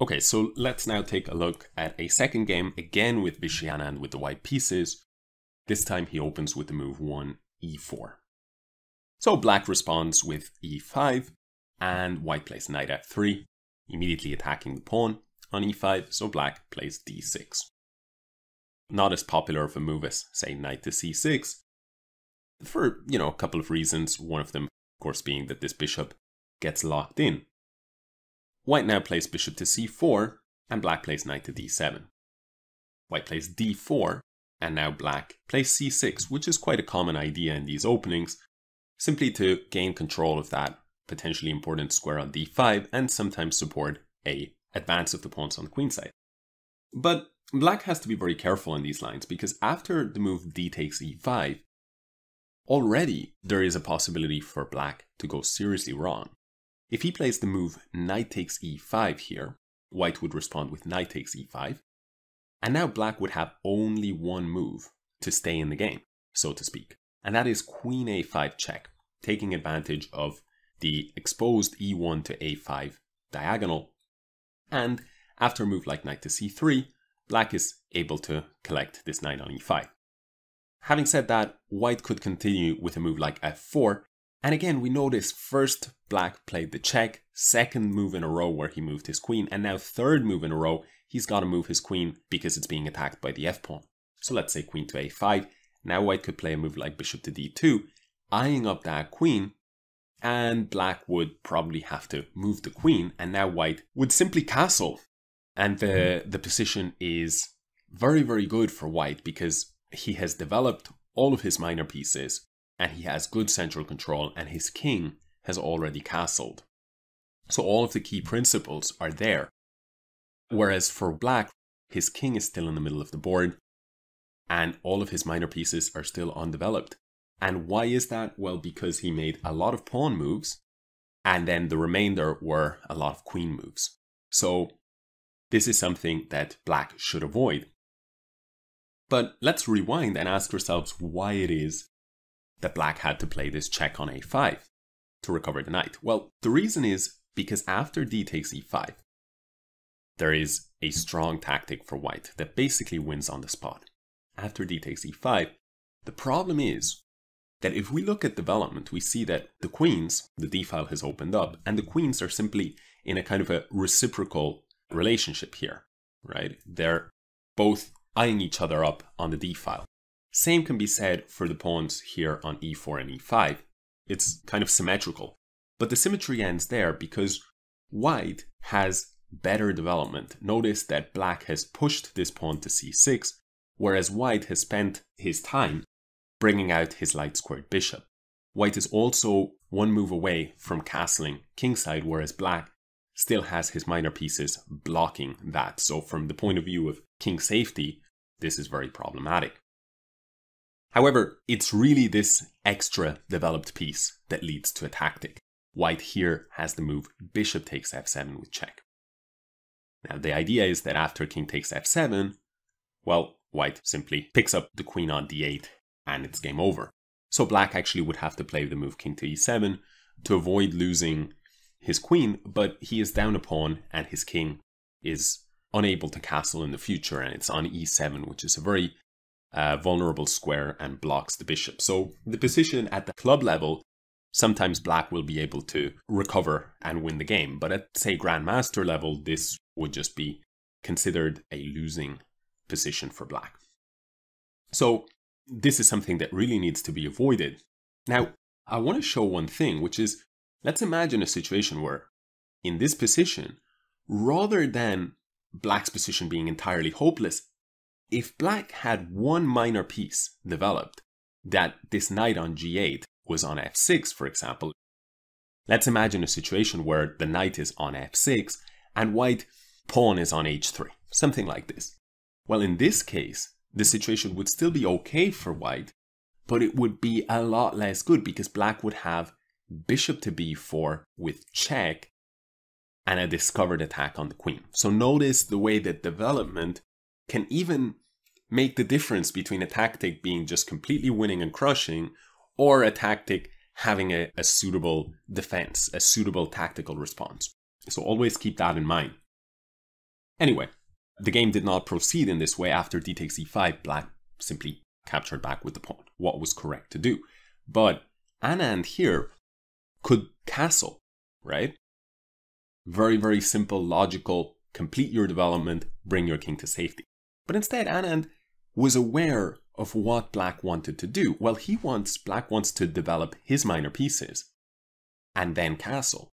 Okay, so let's now take a look at a second game, again with Vishy Anand with the white pieces. This time he opens with the move 1, e4. So black responds with e5, and white plays knight f3, immediately attacking the pawn on e5, so black plays d6. Not as popular of a move as, say, knight to c6, for, you know, a couple of reasons, one of them, of course, being that this bishop gets locked in. White now plays bishop to c4, and black plays knight to d7. White plays d4, and now black plays c6, which is quite a common idea in these openings, simply to gain control of that potentially important square on d5 and sometimes support a advance of the pawns on the queen side. But black has to be very careful in these lines because after the move d takes e5, already there is a possibility for black to go seriously wrong. If he plays the move knight takes e5 here, white would respond with knight takes e5, and now black would have only one move to stay in the game, so to speak, and that is queen a5 check, taking advantage of the exposed e1 to a5 diagonal, and after a move like knight to c3, black is able to collect this knight on e5. Having said that, white could continue with a move like f4, and again, we notice first black played the check, second move in a row where he moved his queen, and now third move in a row, he's got to move his queen because it's being attacked by the f-pawn. So let's say queen to a5. Now white could play a move like bishop to d2, eyeing up that queen, and black would probably have to move the queen, and now white would simply castle. And the, the position is very, very good for white because he has developed all of his minor pieces and he has good central control, and his king has already castled. So all of the key principles are there. Whereas for black, his king is still in the middle of the board, and all of his minor pieces are still undeveloped. And why is that? Well, because he made a lot of pawn moves, and then the remainder were a lot of queen moves. So this is something that black should avoid. But let's rewind and ask ourselves why it is that black had to play this check on a5 to recover the knight? Well, the reason is because after d takes e5, there is a strong tactic for white that basically wins on the spot. After d takes e5, the problem is that if we look at development, we see that the queens, the d file has opened up, and the queens are simply in a kind of a reciprocal relationship here, right? They're both eyeing each other up on the d file. Same can be said for the pawns here on e4 and e5. It's kind of symmetrical. But the symmetry ends there because white has better development. Notice that black has pushed this pawn to c6, whereas white has spent his time bringing out his light squared bishop. White is also one move away from castling kingside, whereas black still has his minor pieces blocking that. So from the point of view of king safety, this is very problematic. However, it's really this extra developed piece that leads to a tactic. White here has the move bishop takes f7 with check. Now the idea is that after king takes f7, well, white simply picks up the queen on d8 and it's game over. So black actually would have to play the move king to e7 to avoid losing his queen, but he is down a pawn and his king is unable to castle in the future and it's on e7, which is a very uh, vulnerable square and blocks the bishop. So the position at the club level, sometimes black will be able to recover and win the game. But at, say, grandmaster level, this would just be considered a losing position for black. So this is something that really needs to be avoided. Now, I want to show one thing, which is let's imagine a situation where in this position, rather than black's position being entirely hopeless, if black had one minor piece developed, that this knight on g8 was on f6, for example, let's imagine a situation where the knight is on f6 and white pawn is on h3, something like this. Well, in this case, the situation would still be okay for white, but it would be a lot less good because black would have bishop to b4 with check and a discovered attack on the queen. So notice the way that development can even make the difference between a tactic being just completely winning and crushing or a tactic having a, a suitable defense, a suitable tactical response. So always keep that in mind. Anyway, the game did not proceed in this way after d takes e5. Black simply captured back with the pawn, what was correct to do. But Anand here could castle, right? Very, very simple, logical, complete your development, bring your king to safety. But instead, Anand was aware of what Black wanted to do. Well, he wants, Black wants to develop his minor pieces and then castle.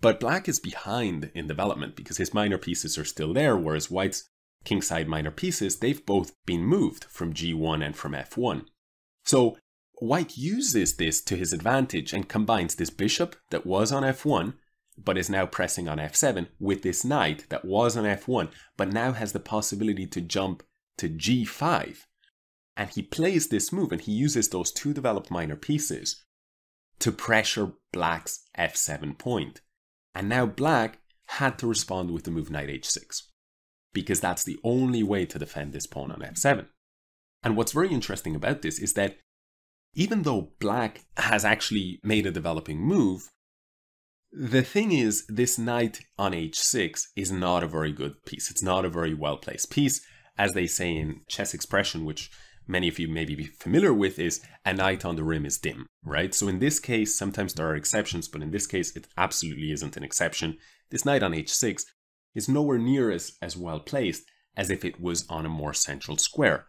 But Black is behind in development because his minor pieces are still there, whereas White's kingside minor pieces, they've both been moved from g1 and from f1. So White uses this to his advantage and combines this bishop that was on f1 but is now pressing on f7 with this knight that was on f1 but now has the possibility to jump to g5. And he plays this move and he uses those two developed minor pieces to pressure black's f7 point. And now black had to respond with the move knight h6 because that's the only way to defend this pawn on f7. And what's very interesting about this is that even though black has actually made a developing move, the thing is, this knight on h6 is not a very good piece. It's not a very well placed piece. As they say in chess expression, which many of you may be familiar with, is a knight on the rim is dim, right? So in this case, sometimes there are exceptions, but in this case, it absolutely isn't an exception. This knight on h6 is nowhere near as, as well placed as if it was on a more central square.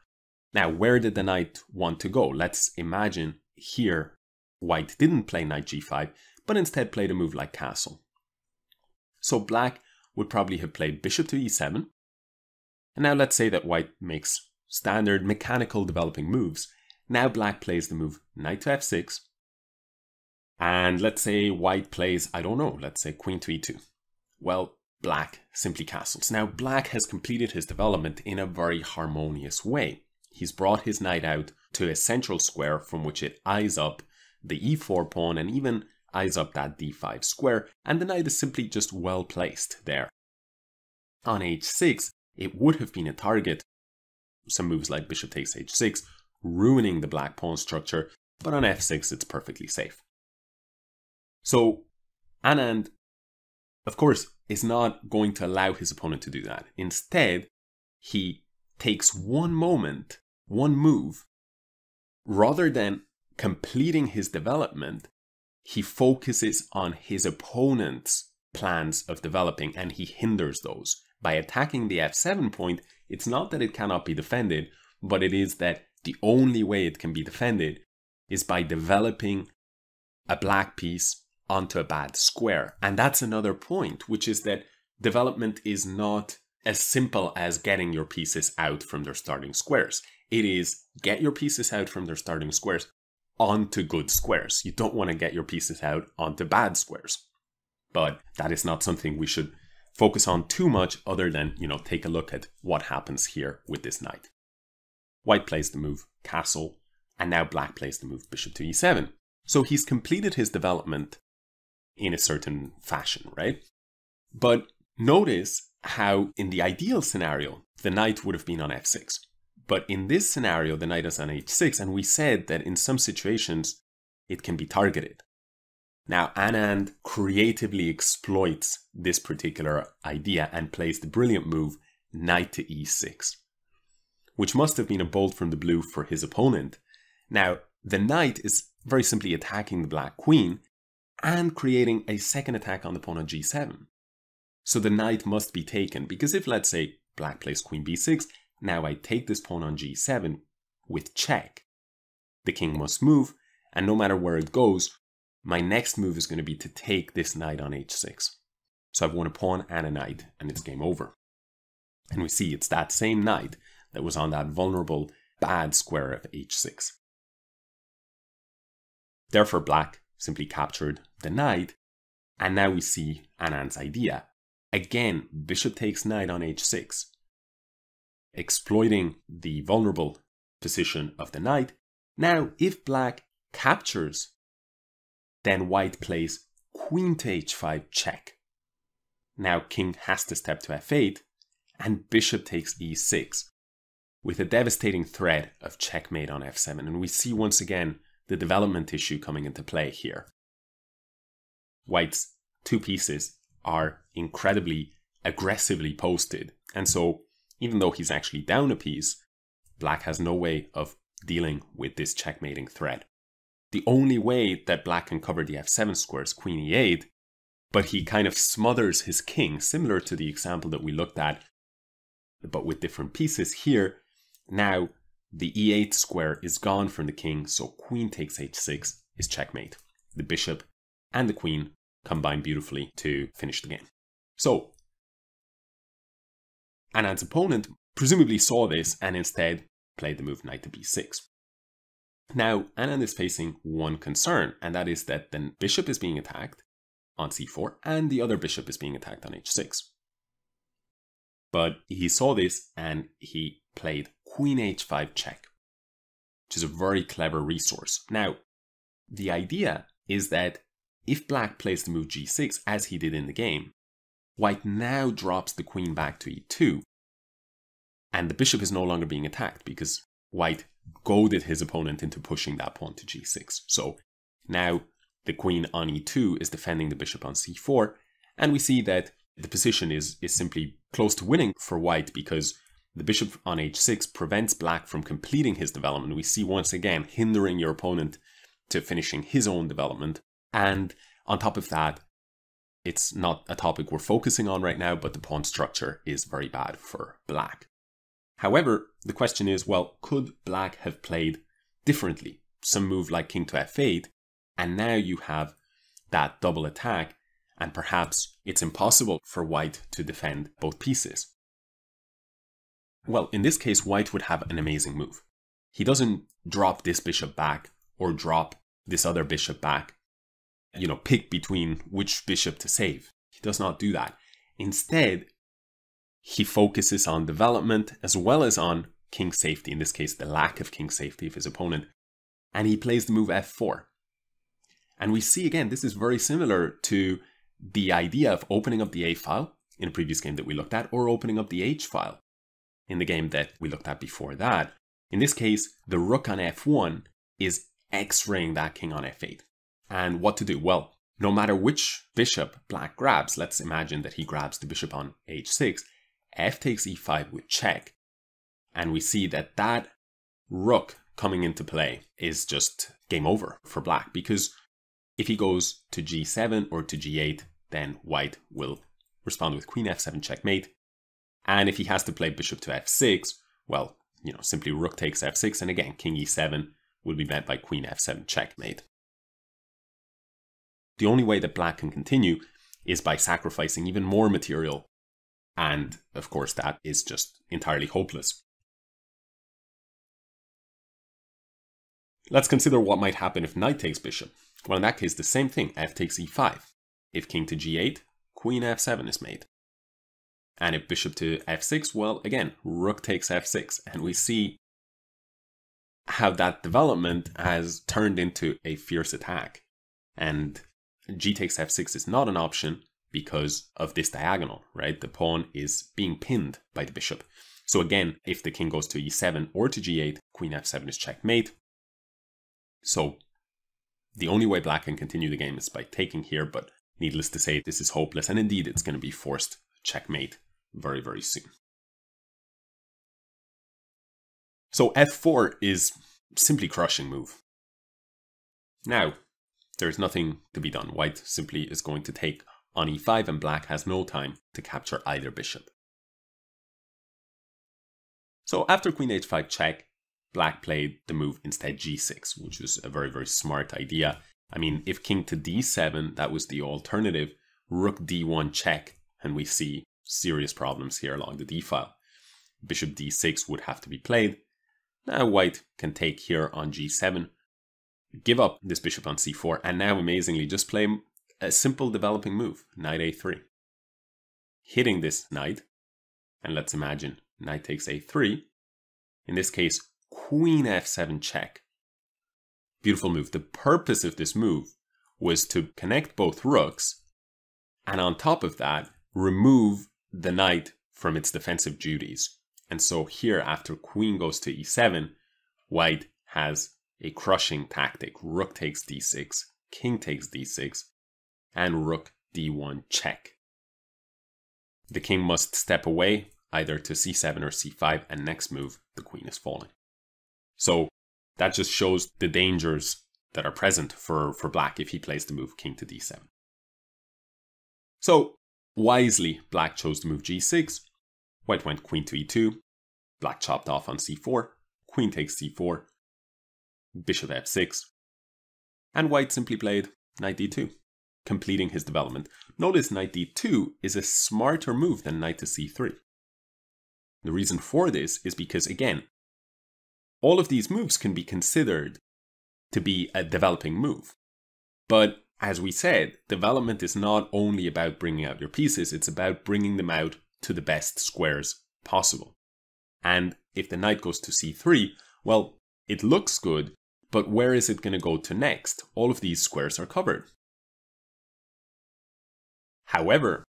Now, where did the knight want to go? Let's imagine here white didn't play knight g5, but instead played a move like castle. So black would probably have played bishop to e7. And now let's say that white makes standard mechanical developing moves. Now black plays the move knight to f6. And let's say white plays, I don't know, let's say queen to e2. Well, black simply castles. Now black has completed his development in a very harmonious way. He's brought his knight out to a central square from which it eyes up the e4 pawn and even eyes up that d5 square, and the knight is simply just well placed there. On h6, it would have been a target, some moves like bishop takes h6, ruining the black pawn structure, but on f6 it's perfectly safe. So Anand, of course, is not going to allow his opponent to do that. Instead, he takes one moment, one move, rather than completing his development, he focuses on his opponent's plans of developing and he hinders those. By attacking the f7 point, it's not that it cannot be defended, but it is that the only way it can be defended is by developing a black piece onto a bad square. And that's another point, which is that development is not as simple as getting your pieces out from their starting squares. It is get your pieces out from their starting squares, onto good squares. You don't want to get your pieces out onto bad squares. But that is not something we should focus on too much other than, you know, take a look at what happens here with this knight. White plays the move castle, and now black plays the move bishop to e7. So he's completed his development in a certain fashion, right? But notice how in the ideal scenario, the knight would have been on f6. But in this scenario, the knight is on h6, and we said that in some situations it can be targeted. Now, Anand creatively exploits this particular idea and plays the brilliant move knight to e6, which must have been a bolt from the blue for his opponent. Now, the knight is very simply attacking the black queen and creating a second attack on the pawn on g7. So the knight must be taken, because if, let's say, black plays queen b6, now I take this pawn on g7 with check. The king must move, and no matter where it goes, my next move is going to be to take this knight on h6. So I've won a pawn and a knight, and it's game over. And we see it's that same knight that was on that vulnerable, bad square of h6. Therefore, black simply captured the knight, and now we see Anand's idea. Again, bishop takes knight on h6 exploiting the vulnerable position of the knight. Now, if black captures, then white plays queen to h5 check. Now king has to step to f8, and bishop takes e6, with a devastating threat of checkmate on f7. And we see once again the development issue coming into play here. White's two pieces are incredibly aggressively posted And so, even though he's actually down a piece, black has no way of dealing with this checkmating threat. The only way that black can cover the f7 square is queen e8, but he kind of smothers his king, similar to the example that we looked at, but with different pieces here. Now, the e8 square is gone from the king, so queen takes h6 is checkmate. The bishop and the queen combine beautifully to finish the game. So, Anand's opponent presumably saw this and instead played the move knight to b6. Now, Anand is facing one concern, and that is that the bishop is being attacked on c4 and the other bishop is being attacked on h6. But he saw this and he played queen h5 check, which is a very clever resource. Now, the idea is that if black plays the move g6 as he did in the game, white now drops the queen back to e2, and the bishop is no longer being attacked because white goaded his opponent into pushing that pawn to g6. So now the queen on e2 is defending the bishop on c4, and we see that the position is, is simply close to winning for white because the bishop on h6 prevents black from completing his development. We see once again hindering your opponent to finishing his own development. And on top of that, it's not a topic we're focusing on right now, but the pawn structure is very bad for black. However, the question is well, could black have played differently? Some move like king to f8, and now you have that double attack, and perhaps it's impossible for white to defend both pieces. Well, in this case, white would have an amazing move. He doesn't drop this bishop back or drop this other bishop back, you know, pick between which bishop to save. He does not do that. Instead, he focuses on development as well as on king safety, in this case, the lack of king safety of his opponent. And he plays the move f4. And we see again, this is very similar to the idea of opening up the a file in a previous game that we looked at, or opening up the h file in the game that we looked at before that. In this case, the rook on f1 is x-raying that king on f8. And what to do? Well, no matter which bishop black grabs, let's imagine that he grabs the bishop on h6, f takes e5 with check. And we see that that rook coming into play is just game over for black because if he goes to g7 or to g8, then white will respond with queen f7 checkmate. And if he has to play bishop to f6, well, you know, simply rook takes f6, and again, king e7 will be met by queen f7 checkmate. The only way that black can continue is by sacrificing even more material, and of course, that is just entirely hopeless. Let's consider what might happen if knight takes bishop. Well, in that case, the same thing, f takes e5. If king to g8, queen f7 is made. And if bishop to f6, well, again, rook takes f6. And we see how that development has turned into a fierce attack. And g takes f6 is not an option because of this diagonal, right? The pawn is being pinned by the bishop. So again, if the king goes to e7 or to g8, queen f7 is checkmate. So the only way black can continue the game is by taking here, but needless to say, this is hopeless. And indeed, it's going to be forced checkmate very, very soon. So f4 is simply crushing move. Now, there's nothing to be done. White simply is going to take on e5 and black has no time to capture either bishop. So after queen h5 check, black played the move instead g6, which was a very, very smart idea. I mean, if king to d7, that was the alternative, rook d1 check, and we see serious problems here along the d file. Bishop d6 would have to be played. Now white can take here on g7, give up this bishop on c4, and now amazingly just play a simple developing move, knight a3. Hitting this knight, and let's imagine knight takes a3. In this case, queen f7 check. Beautiful move. The purpose of this move was to connect both rooks, and on top of that, remove the knight from its defensive duties. And so here, after queen goes to e7, white has a crushing tactic. Rook takes d6, king takes d6, and rook d1 check. The king must step away, either to c7 or c5, and next move, the queen is falling. So that just shows the dangers that are present for, for black if he plays the move king to d7. So wisely, black chose to move g6, white went queen to e2, black chopped off on c4, queen takes c4, bishop f6, and white simply played knight d2, completing his development. Notice knight d2 is a smarter move than knight to c3. The reason for this is because, again, all of these moves can be considered to be a developing move. But as we said, development is not only about bringing out your pieces, it's about bringing them out to the best squares possible. And if the knight goes to c3, well, it looks good, but where is it going to go to next? All of these squares are covered. However,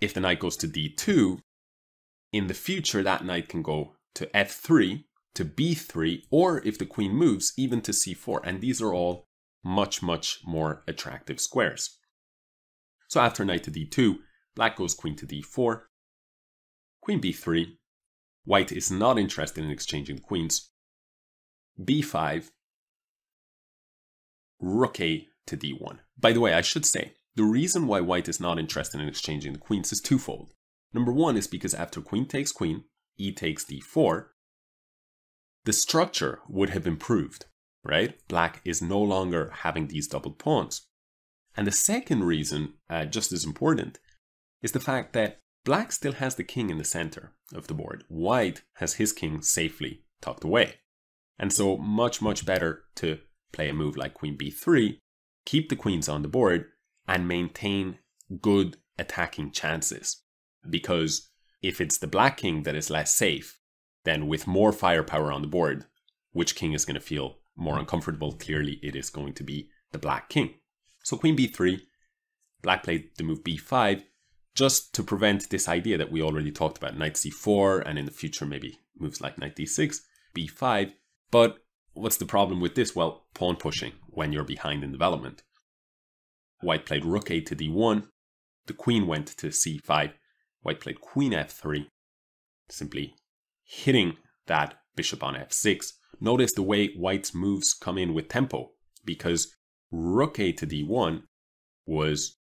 if the knight goes to d2, in the future that knight can go to f3, to b3, or if the queen moves, even to c4. And these are all much, much more attractive squares. So after knight to d2, black goes queen to d4, queen b3, white is not interested in exchanging queens, b5, rook a to d1. By the way, I should say, the reason why white is not interested in exchanging the queens is twofold. Number one is because after queen takes queen, e takes d4, the structure would have improved, right? Black is no longer having these doubled pawns. And the second reason, uh, just as important, is the fact that black still has the king in the center of the board. White has his king safely tucked away. And so much, much better to play a move like queen b3, keep the queens on the board, and maintain good attacking chances. Because if it's the black king that is less safe, then with more firepower on the board, which king is going to feel more uncomfortable? Clearly, it is going to be the black king. So queen b3, black played the move b5, just to prevent this idea that we already talked about, knight c4, and in the future maybe moves like knight d6, b5. But what's the problem with this? Well, pawn pushing when you're behind in development. White played rook a to d1, the queen went to c5, white played queen f3, simply hitting that bishop on f6. Notice the way white's moves come in with tempo, because rook a to d1 was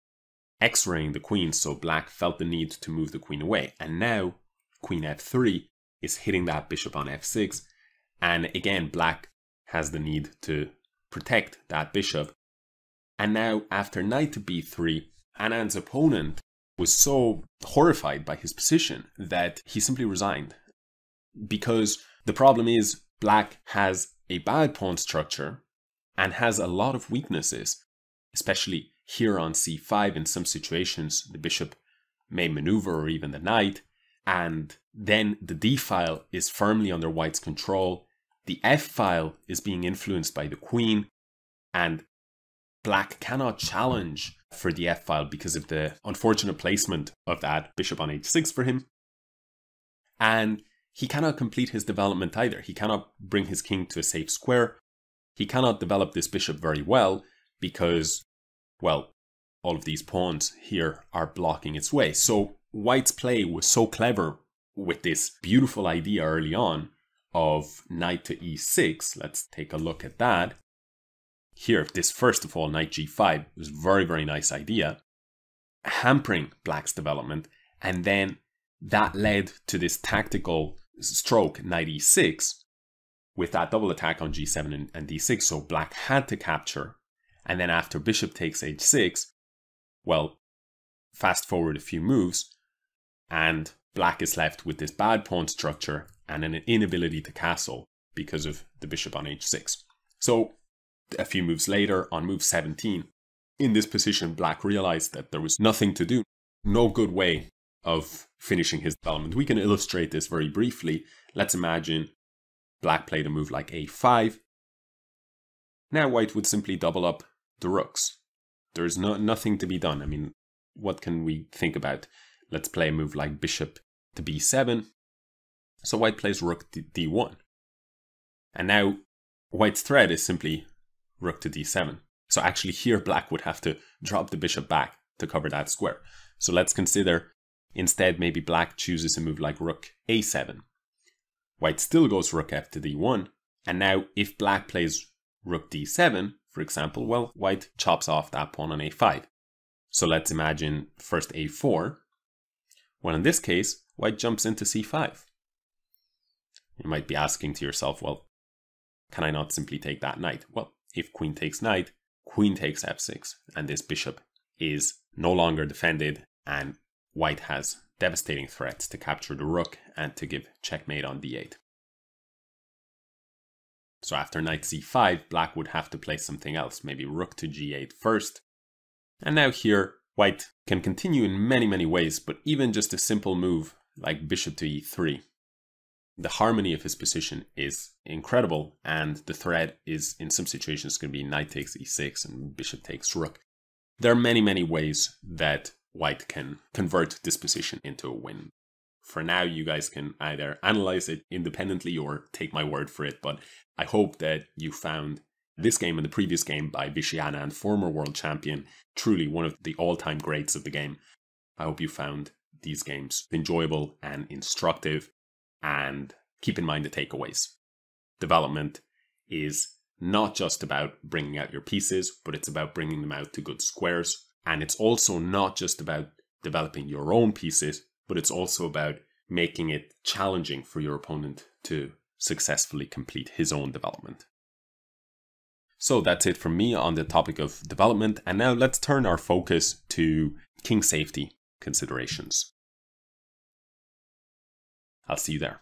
x-raying the queen, so black felt the need to move the queen away. And now queen f3 is hitting that bishop on f6, and again, black has the need to protect that bishop. And now, after knight to b3, Anand's opponent was so horrified by his position that he simply resigned because the problem is black has a bad pawn structure and has a lot of weaknesses, especially here on c5 in some situations the bishop may maneuver or even the knight, and then the d file is firmly under white's control, the f file is being influenced by the queen, and black cannot challenge for the f file because of the unfortunate placement of that bishop on h6 for him. And he cannot complete his development either. He cannot bring his king to a safe square. He cannot develop this bishop very well because, well, all of these pawns here are blocking its way. So White's play was so clever with this beautiful idea early on of knight to e6. Let's take a look at that. Here, this first of all, knight g5 was very, very nice idea, hampering black's development, and then that led to this tactical stroke knight e6 with that double attack on g7 and, and d6. So black had to capture. And then after bishop takes h6, well, fast forward a few moves, and black is left with this bad pawn structure and an inability to castle because of the bishop on h6. So a few moves later, on move 17, in this position, black realized that there was nothing to do, no good way of finishing his development. We can illustrate this very briefly. Let's imagine black played a move like a5. Now white would simply double up the rooks. There's no, nothing to be done. I mean, what can we think about? Let's play a move like bishop to b7. So white plays rook to d1. And now white's threat is simply rook to d7. So actually here black would have to drop the bishop back to cover that square. So let's consider Instead, maybe black chooses a move like rook a7. White still goes rook f to d1, and now if black plays rook d7, for example, well, white chops off that pawn on a5. So let's imagine first a4. Well, in this case, white jumps into c5. You might be asking to yourself, well, can I not simply take that knight? Well, if queen takes knight, queen takes f6, and this bishop is no longer defended, and white has devastating threats to capture the rook and to give checkmate on d8. So after knight c5, black would have to play something else, maybe rook to g8 first. And now here, white can continue in many, many ways, but even just a simple move like bishop to e3, the harmony of his position is incredible, and the threat is in some situations going to be knight takes e6 and bishop takes rook. There are many, many ways that white can convert this position into a win. For now, you guys can either analyze it independently or take my word for it, but I hope that you found this game and the previous game by Vishy Anand, former world champion, truly one of the all time greats of the game. I hope you found these games enjoyable and instructive, and keep in mind the takeaways. Development is not just about bringing out your pieces, but it's about bringing them out to good squares. And it's also not just about developing your own pieces, but it's also about making it challenging for your opponent to successfully complete his own development. So that's it from me on the topic of development. And now let's turn our focus to king safety considerations. I'll see you there.